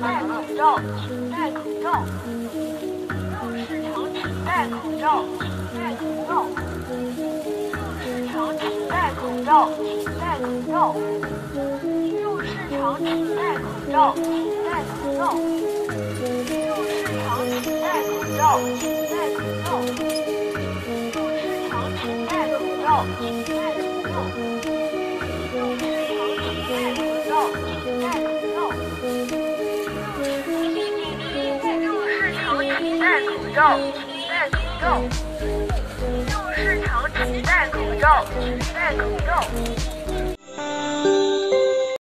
戴口罩，请戴口罩。入市场请戴口罩，请戴口罩。入市场请戴口罩，请戴口罩。入市场请戴口罩，请戴口罩。入市场请戴口罩，请戴口罩。入市场请戴口罩，请戴口罩。入市场请戴口罩，请戴戴口罩，请戴口罩。入市场请戴口罩，请戴口罩。